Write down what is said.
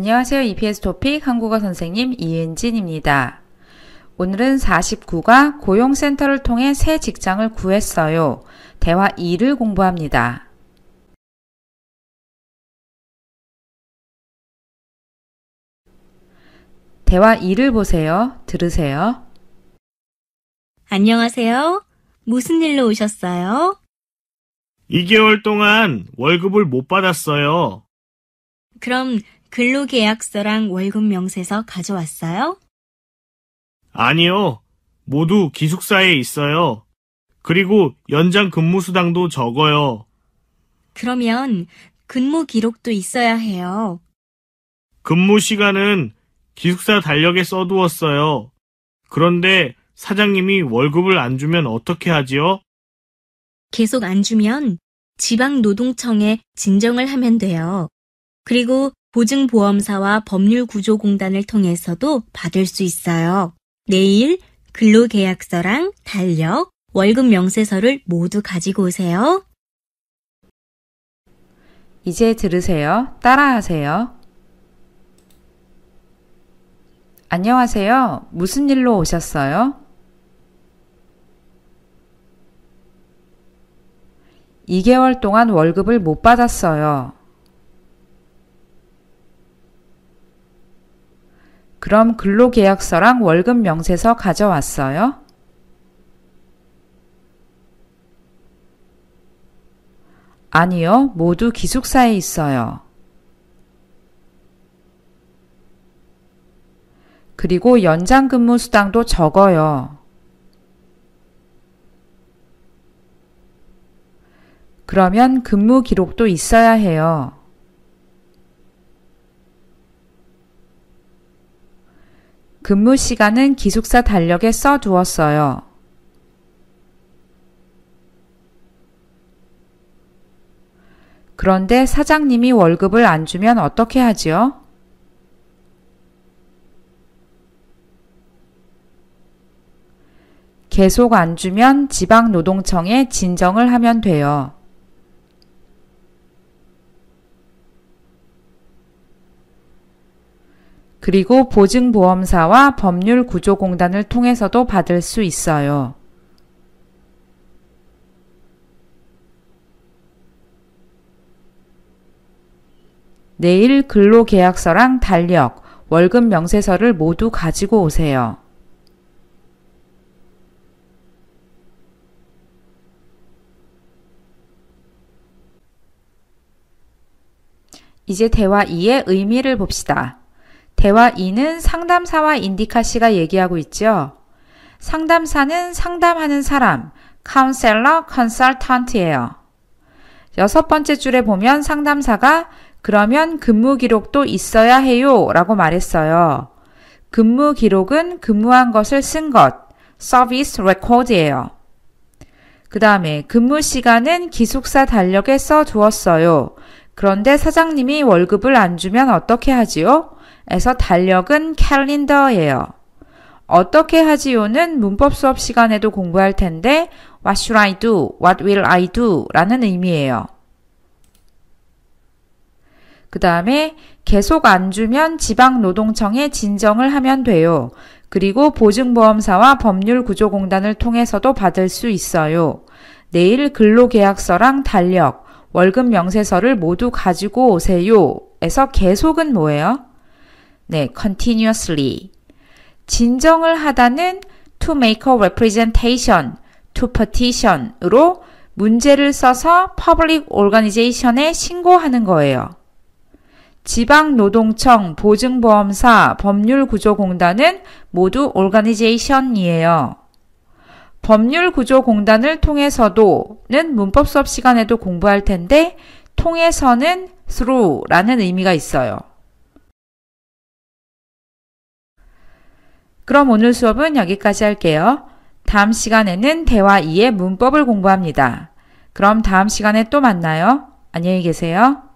안녕하세요. EPS 토픽 한국어 선생님 이은진입니다. 오늘은 49가 고용센터를 통해 새 직장을 구했어요. 대화 2를 공부합니다. 대화 2를 보세요. 들으세요. 안녕하세요. 무슨 일로 오셨어요? 2개월 동안 월급을 못 받았어요. 그럼 근로계약서랑 월급 명세서 가져왔어요? 아니요. 모두 기숙사에 있어요. 그리고 연장 근무 수당도 적어요. 그러면 근무 기록도 있어야 해요. 근무 시간은 기숙사 달력에 써두었어요. 그런데 사장님이 월급을 안 주면 어떻게 하지요? 계속 안 주면 지방노동청에 진정을 하면 돼요. 그리고 보증보험사와 법률구조공단을 통해서도 받을 수 있어요. 내일 근로계약서랑 달력, 월급 명세서를 모두 가지고 오세요. 이제 들으세요. 따라하세요. 안녕하세요. 무슨 일로 오셨어요? 2개월 동안 월급을 못 받았어요. 그럼 근로계약서랑 월급 명세서 가져왔어요? 아니요, 모두 기숙사에 있어요. 그리고 연장 근무 수당도 적어요. 그러면 근무 기록도 있어야 해요. 근무 시간은 기숙사 달력에 써두었어요. 그런데 사장님이 월급을 안 주면 어떻게 하지요? 계속 안 주면 지방노동청에 진정을 하면 돼요. 그리고 보증보험사와 법률구조공단을 통해서도 받을 수 있어요. 내일 근로계약서랑 달력, 월급 명세서를 모두 가지고 오세요. 이제 대화 2의 의미를 봅시다. 대화 2는 상담사와 인디카 씨가 얘기하고 있죠. 상담사는 상담하는 사람, 카운셀러, 컨설턴트예요. 여섯 번째 줄에 보면 상담사가 그러면 근무 기록도 있어야 해요 라고 말했어요. 근무 기록은 근무한 것을 쓴 것, service record예요. 그 다음에 근무 시간은 기숙사 달력에 써 두었어요. 그런데 사장님이 월급을 안 주면 어떻게 하지요? 에서 달력은 calendar예요. 어떻게 하지요는 문법 수업 시간에도 공부할 텐데 What should I do? What will I do? 라는 의미예요. 그 다음에 계속 안 주면 지방노동청에 진정을 하면 돼요. 그리고 보증보험사와 법률구조공단을 통해서도 받을 수 있어요. 내일 근로계약서랑 달력, 월급 명세서를 모두 가지고 오세요. 에서 계속은 뭐예요? 네, continuously. 진정을 하다는 to make a representation, to petition으로 문제를 써서 public organization에 신고하는 거예요. 지방노동청, 보증보험사, 법률구조공단은 모두 organization이에요. 법률구조공단을 통해서도는 문법 수업 시간에도 공부할 텐데 통해서는 through라는 의미가 있어요. 그럼 오늘 수업은 여기까지 할게요. 다음 시간에는 대화 2의 문법을 공부합니다. 그럼 다음 시간에 또 만나요. 안녕히 계세요.